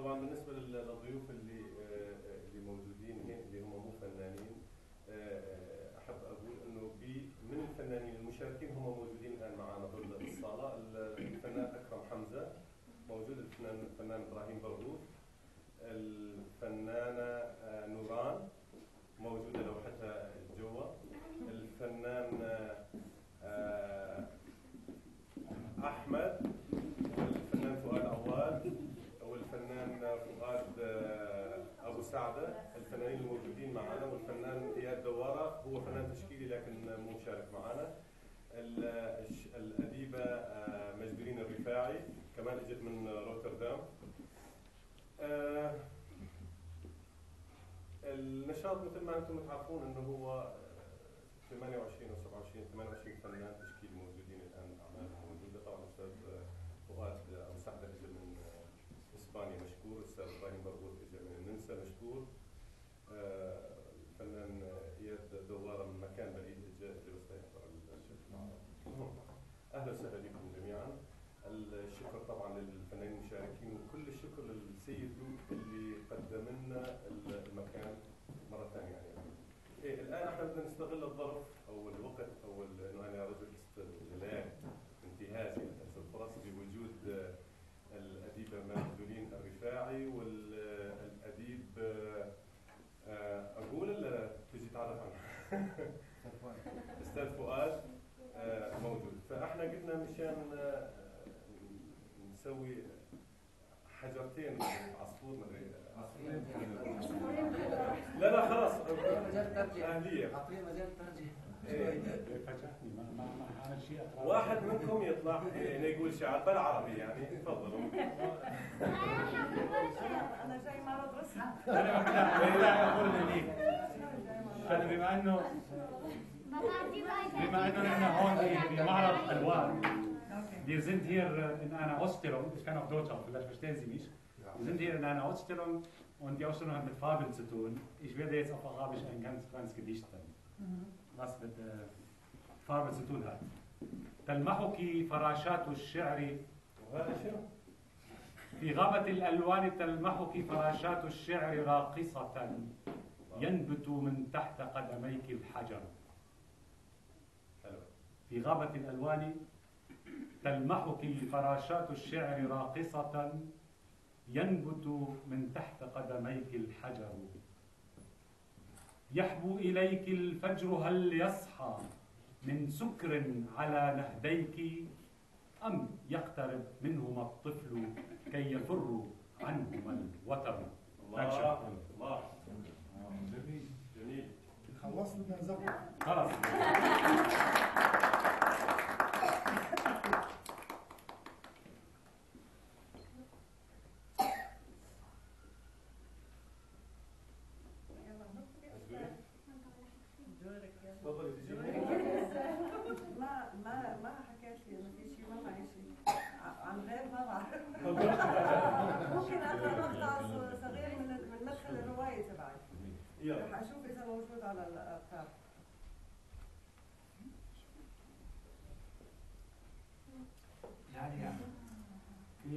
بالنسبة لل- للضيوف اللي آه، اللي موجودين هنا اللي هم مو فنانين آه، أحب أقول إنه من الفنانين المشاركين هم موجودين الآن معنا بالصاله الفنان أكرم حمزة موجود الفنان الفنان إبراهيم برغوث الفنانة آه، نوران موجودة لوحتها جوا. معنا ال- الش- الأديبة آه، مجدولين الرفاعي كمان إجت من روتردام. آه، النشاط مثل ما أنتم تعرفون إنه هو آه، 28 أو 27 28 فنان أهلا وسهلا بكم جميعا. الشكر طبعا للفنانين المشاركين وكل الشكر للسيد اللي قدم لنا المكان مرة ثانية. يعني إيه الآن إحنا بدنا نستغل الظرف أو الوقت أو إنه أنا رجل فاحنا قلنا مشان آه، نسوي حجرتين عصفور مدري لا لا خلاص. اهليه اعطيه مجال ترجيح. إيه. ما ما ما عمل شيء. واحد منكم يطلع هنا يقول شعر بالعربي يعني تفضلوا. أنا جاي معرض رسم أنا لا لا أقول لك. أنا بما إنه بما أننا إحنا هون في معرض الوان أوكي دي زنت هير ان أنا اوستيرون إيش كان اوف دوتشا فيلاش فيشتين سي ميش زنت هير ان أنا اوستيرون und die Ausstellung hat mit Farben zu tun. Ich werde jetzt auf Arabisch ein ganz kleines Gedicht sagen, mhm. was mit äh, Farben فراشات الشعر في غابة الألوان تلمحك فراشات الشعر راقصة ينبت من تحت قدميك الحجر في غابة الألوان تلمحك فراشات الشعر راقصة ينبت من تحت قدميك الحجر. يحبو إليك الفجر هل يصحى من سكر على نهديك أم يقترب منهما الطفل كي يفر عنهما الوتر. الله الله. جميل. خلصنا بدنا نزبط خلاص.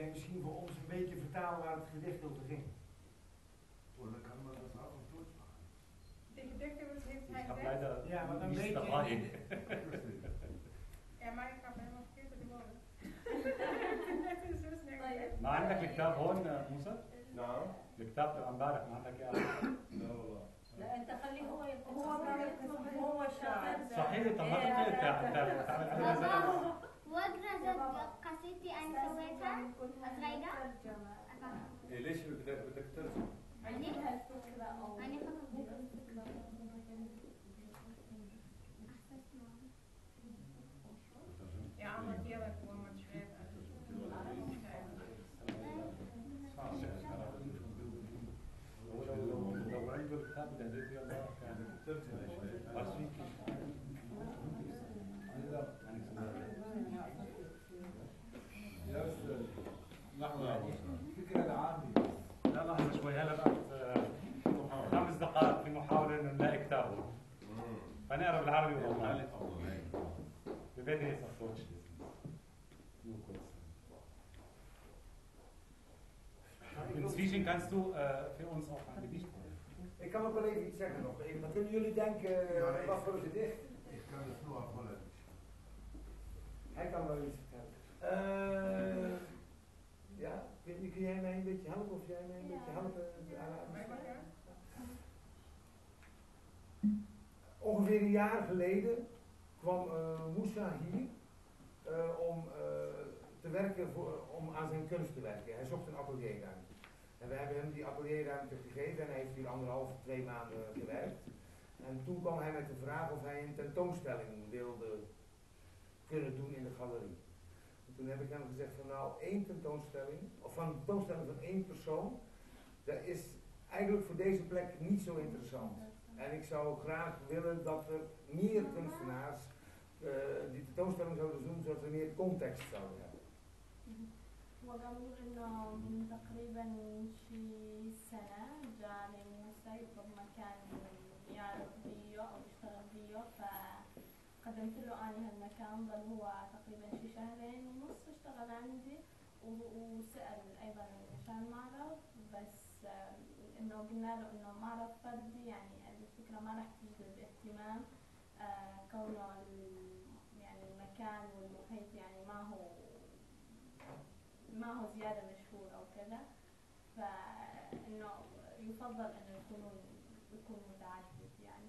jij misschien voor ons een beetje vertalen waar het gedicht over ging? Oder kann man das auch auf Deutsch machen? Die Gedichte heeft Ich hij habe selbst. leider Ja, maar dan nichts weet dabei. je... Ja, maar ik heb helemaal vergeten die woorden. Het is zo snel. ما عندك الكتاب هون موسى؟ نعم الكتاب تبع امبارح ما عندك اياه لا والله لا انت خليه هو يكتب هو بيعمل هو الشاعر صحيح طب ما تقدر تعمل وبرزت قصيدتي أنا سويتها صغيرة ليش Lesen. Nur kurz. Inzwischen kannst du äh, für uns auch ein Gedicht Ik kan ook wel even iets zeggen nog. Even, Wat kunnen jullie denken, eh, Ja, ik- wat voor een gedicht? Ich kann es nur auf Holländisch. Hij kan wel iets vertellen. Eh, ja, kun, jij mij een beetje helpen of jij mij een Ja. beetje helpen? Ja? Ongeveer een jaar geleden kwam eh Moussa hier eh, om eh, te werken voor, om aan zijn kunst te werken. Hij zocht een atelierruimte. En we hebben hem die atelierruimte gegeven en hij heeft hier anderhalf, twee maanden gewerkt. En toen kwam hij met de vraag of hij een tentoonstelling wilde kunnen doen in de galerie. En toen heb ik hem gezegd van nou één tentoonstelling, of van een tentoonstelling van één persoon, dat is eigenlijk voor deze plek niet zo interessant. En ik zou graag willen dat er meer kunstenaars eh, die tentoonstelling zouden doen, zodat we meer context zouden hebben. وقالوا انه من تقريبا شي سنة جاني موسى يطلب مكان يعرض فيه أو يشتغل فيه فقدمت له اني هالمكان ظل هو تقريبا شي شهرين ونص اشتغل عندي و- وسأل أيضا عشان معرض بس انه قلنا له انه معرض فردي يعني الفكرة ما راح تجذب اهتمام كونه ال- يعني المكان والمحيط يعني ما هو ما هو زيادة مشهور أو كذا فإنه يفضل إنه يكونوا يكون متعدد يعني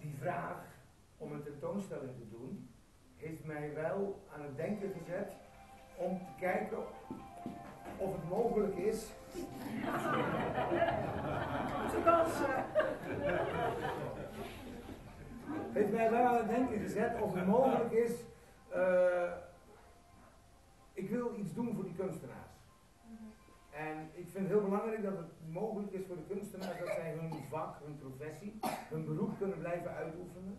Die vraag om een tentoonstelling te doen, heeft mij wel aan het denken gezet om te kijken of het mogelijk is. Ze dansen. heeft mij wel aan het denken gezet of het mogelijk is. eh, ik wil iets doen voor die kunstenaars. En ik vind het heel belangrijk dat het mogelijk is voor de kunstenaars dat zij hun vak, hun professie, hun beroep kunnen blijven uitoefenen.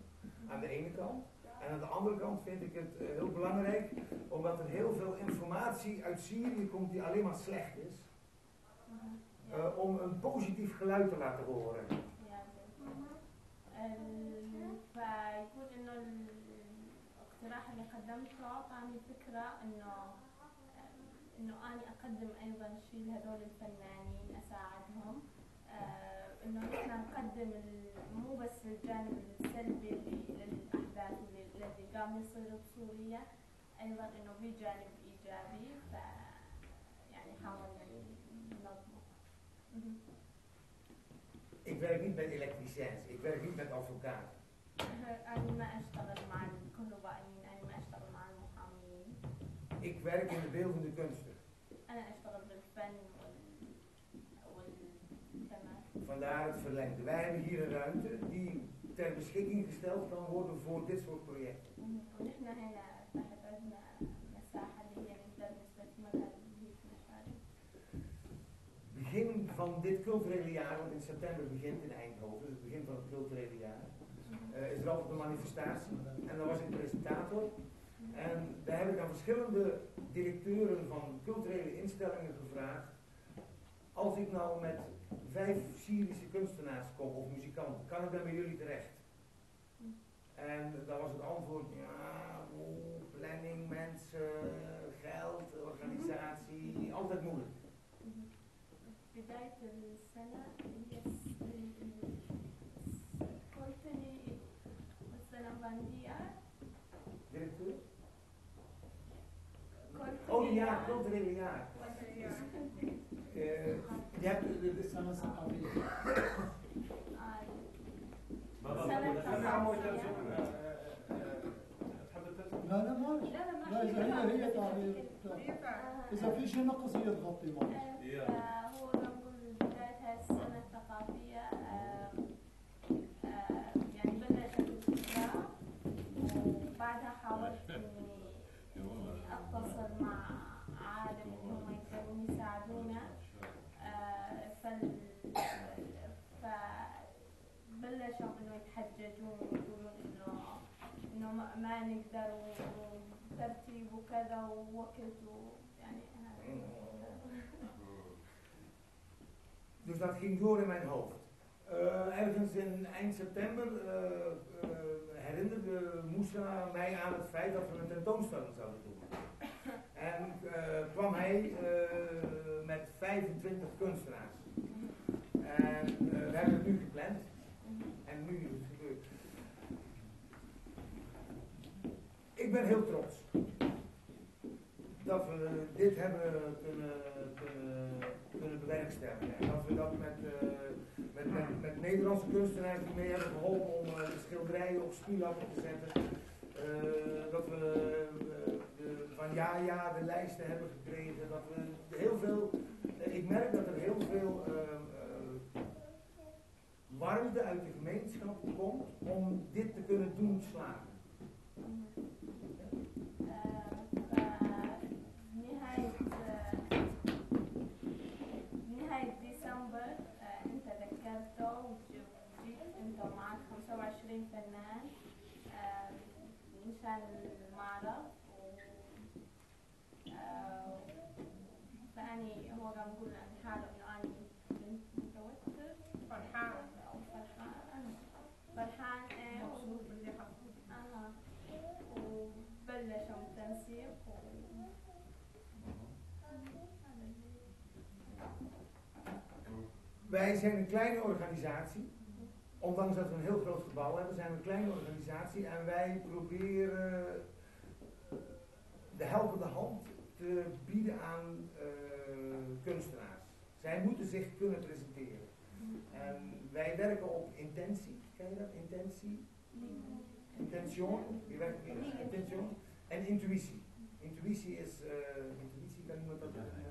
Aan de ene kant. En aan de andere kant vind ik het eh, heel belangrijk, omdat er heel veel informatie uit Syrië komt die alleen maar slecht is, eh, om een positief geluid te laten horen. فيكون إنه الاقتراح اللي قدمته أعطاني فكرة إنه إنه أني أقدم أيضا شيء لهذول الفنانين أساعدهم. آه، إنه نحن نقدم مو بس الجانب السلبي للأحداث اللي الذي قام يصير بسوريا أيضا إنه في جانب إيجابي. ف werk met advocaten. Ik werk in de beeldende kunsten. Vandaar het verlengde. Wij hebben hier een ruimte die ter beschikking gesteld kan worden voor dit soort projecten. Begin van dit culturele jaar, in september begint en eind het begin van het culturele jaar, eh, is er altijd een manifestatie. En dan was ik presentator. En daar heb ik aan verschillende directeuren van culturele instellingen gevraagd. Als ik nou met vijf Syrische kunstenaars kom of muzikanten, kan ik dan bij jullie terecht? En dan was het antwoord, ja, oeh, planning, mensen, geld, organisatie, altijd moeilijk. بداية السنة الفرنسا العربية لا لا ماشي لا لا ماشي هي هي تعرف إذا في شيء نقص هي تغطي معلش إنه ما- ما نقدر وترتيب وكذا ووقت ويعني هذا Dus dat ging door in mijn hoofd. Eh, ergens in eind september eh, eh, herinnerde Moussa mij aan het feit dat we een tentoonstelling zouden doen. En eh, kwam hij eh, met 25 kunstenaars. En eh, we hebben het nu gepland. En nu ben heel trots dat we dit hebben kunnen, kunnen, kunnen bewerkstelligen. En dat we dat met, eh, met, met, met Nederlandse kunstenaars die mee hebben geholpen om eh, de schilderijen op spielappen te zetten. Eh, dat we eh, de, van ja ja de lijsten hebben gekregen. Dat we heel veel, eh, ik merk dat er heel veel eh, eh, warmte uit de gemeenschap komt om dit te kunnen doen slagen. Wij zijn een kleine organisatie. Ondanks dat we een heel groot gebouw hebben, zijn we een kleine organisatie en wij proberen de helpende hand te bieden aan eh, kunstenaars. Zij moeten zich kunnen presenteren. En wij werken op intentie. Ken je dat? Intentie? Intention. Je werkt met intention. En intuïtie. Intuïtie is, eh, intuïtie kan iemand dat eh,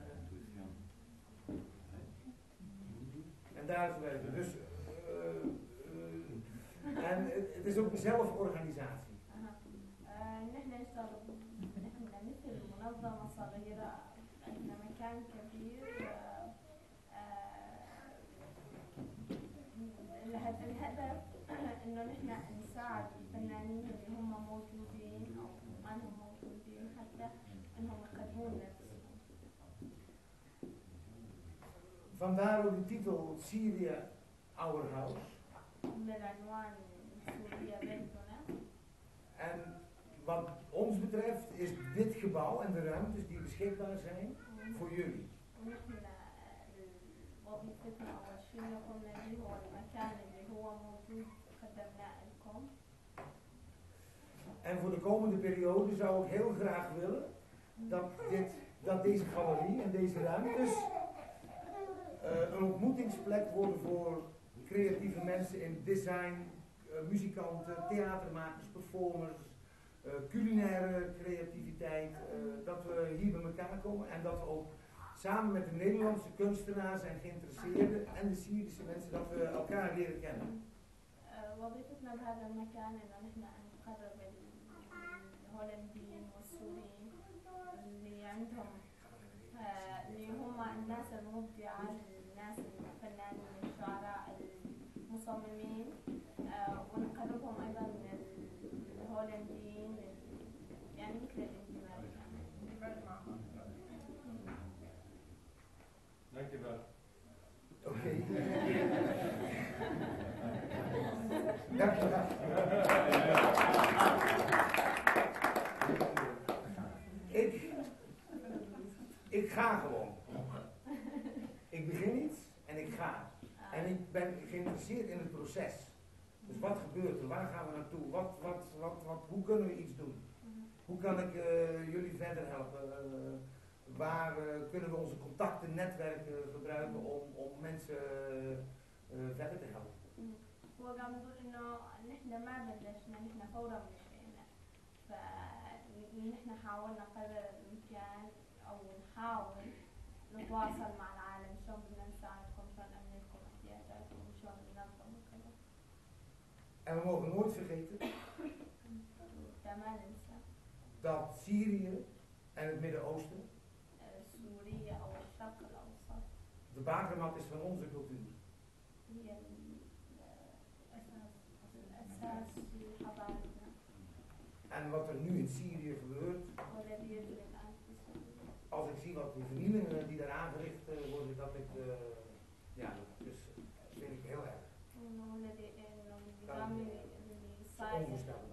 En daar is werken. Dus, eh, eh, en het, het is ook een zelforganisatie. الهدف انه نحن نساعد الفنانين اللي هم موجودين او ما هم موجودين حتى انهم يقدمون نفسهم Vandaar ook de titel Syria Our House. من العنوان سوريا بيتنا En wat ons betreft is dit gebouw en de ruimtes die beschikbaar zijn voor jullie. En voor de komende periode zou ik heel graag willen dat, dit, dat deze galerie en deze ruimtes eh, een ontmoetingsplek worden voor creatieve mensen in design, eh, muzikanten, theatermakers, performers, eh, culinaire creativiteit. eh, dat we hier bij elkaar komen en dat we ook samen met de Nederlandse kunstenaars en geïnteresseerden en de Syrische mensen, dat we elkaar leren kennen. آه، وظيفتنا بهذا المكان إنه نحن نقرب ponen hoe kunnen we iets doen? Hoe kan ik eh, jullie verder helpen? Eh, waar eh, kunnen we onze contacten, netwerken gebruiken om, om mensen eh, verder te helpen? هو قام يقول انه نحن ما بلشنا نحن فورا مشينا فنحن حاولنا قدر الامكان او نحاول نتواصل مع العالم شلون بدنا نساعدكم شلون نأمن لكم احتياجاتكم شلون ننظم وكذا En we mogen nooit vergeten وما ننسى dat Syrië en het Midden-Oosten. De bakermat is van onze cultuur. En wat er nu in Syrië gebeurt. Als ik zie wat de vernielingen die daar aangericht eh, worden, dat ik. Eh, ja, dus vind ik heel erg. Dat is.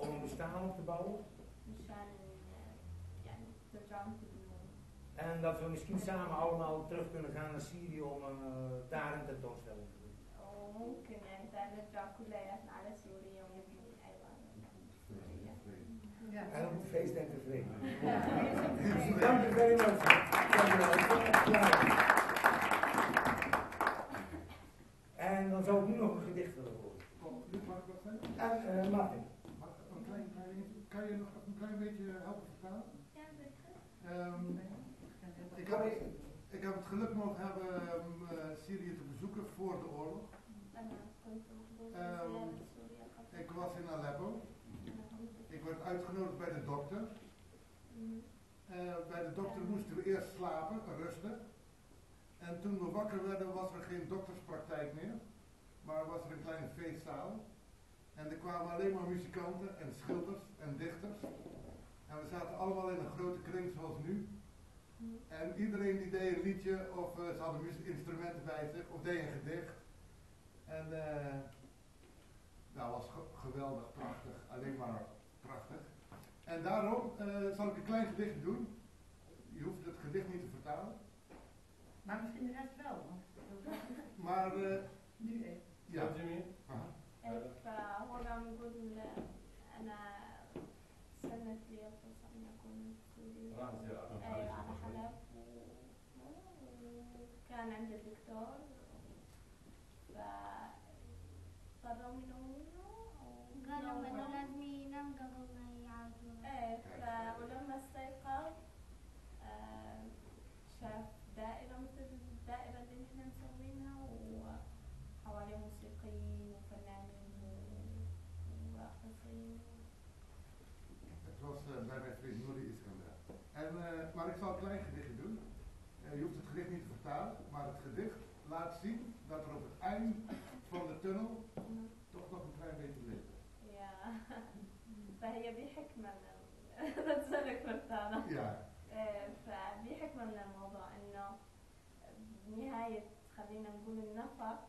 Om een bestaan op te bouwen. En dat we misschien samen allemaal terug kunnen gaan naar Syrië om eh, daar een tentoonstelling te doen. Oh, kunnen we daar ada Dracula'ya, ada Syria om je Taiwan. Ja. En op het feest en tevreden. Dank u wel. En dan zou ik nu nog een gedicht willen horen. Kom, nu mag ik? En eh, eh, Martin kan je nog een klein beetje helpen vertalen? Ja. Um, ik, heb, ik heb het geluk mogen hebben ehm, eh, Syrië te bezoeken voor de oorlog. Um, ik was in Aleppo. Ik werd uitgenodigd bij de dokter. Eh, bij de dokter moesten we eerst slapen, rusten. En toen we wakker werden was er geen dokterspraktijk meer. Maar was er een kleine feestzaal. En er kwamen alleen maar muzikanten en schilders en dichters. En we zaten allemaal in een grote kring zoals nu. En iedereen die deed een liedje of eh, ze hadden instrumenten bij zich of deed een gedicht. En eh dat was ge- geweldig, prachtig, alleen maar prachtig. En daarom eh, zal ik een klein gedicht doen. Je hoeft het gedicht niet te vertalen. Maar misschien de rest wel, want Maar eh, nu even. ja. Jimmy? فهو بقى موجود أنا سنت ليا فرصه ان أكون في أيوه إيه، على حلب. وكان عند الدكتور. Het was eh, bij mijn vriend Nouri Iskandar. En, eh, maar ik zal een klein gedichtje doen. Eh, je hoeft het gedicht niet te vertalen, maar het gedicht laat zien dat er op het eind van de tunnel toch nog een klein beetje licht is. يا فهي بحكمة من بتسلك فرتانة Ja, ففي حكمة من الموضوع انه بنهاية خلينا نقول النفق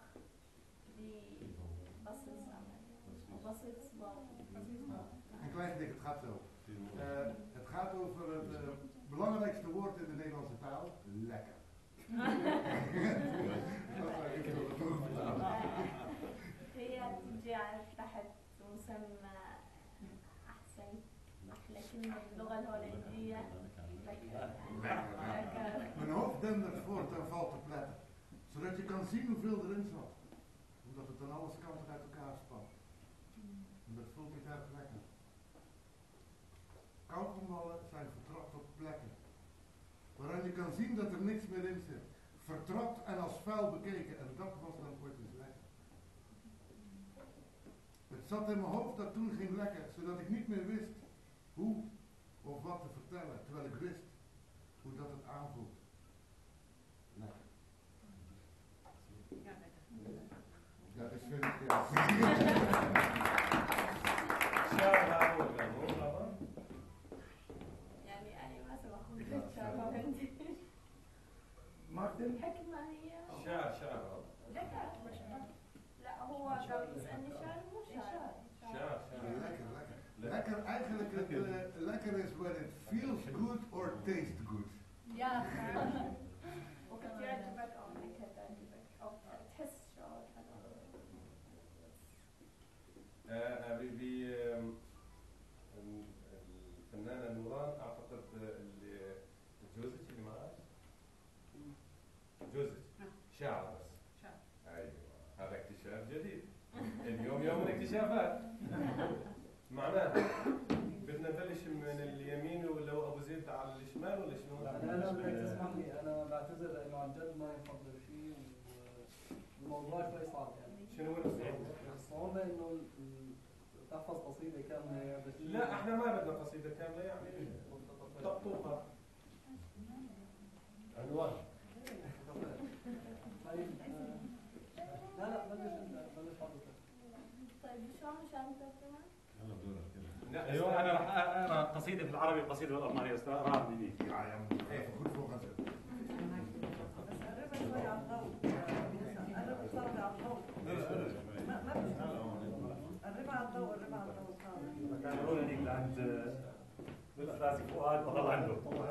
ببسط امل وبسيط صبر een klein gedicht, het gaat zo. Eh, het gaat over het eh, belangrijkste woord in de Nederlandse taal, lekker. Dat zou ik even vertalen. هي تجي على تحت مسمى احسن لكن اللغة الهولندية لك- لك- Mijn hoofd dendert voort en valt te pletten, zodat je kan zien hoeveel erin zat. Omdat het aan alles kanten uit zien dat er niks meer in zit. Vertrapt en als vuil bekeken, en dat was dan ooit eens lekker. Het zat in mijn hoofd dat toen ging lekker, zodat ik niet meer wist hoe of wat te vertellen, terwijl ik wist hoe dat het aanvoelt. Lekker. Ja, is vind ik, ja. Lekker is when it feels good or tastes good. يا شنو وين الصعوبة؟ الصعوبة إنه ال- تحفظ قصيدة كاملة لا إحنا ما بدنا قصيدة كاملة يعني. طقطوقة الوان طيب آه، لا لا بلش أنت بلش حضرتك. طيب شلون مشان ترجمة؟ أيوه أنا راح أقرأ قصيدة بالعربي وقصيده بالالماني بس أقرأها منيح Even الربع الضوء الربع الضوء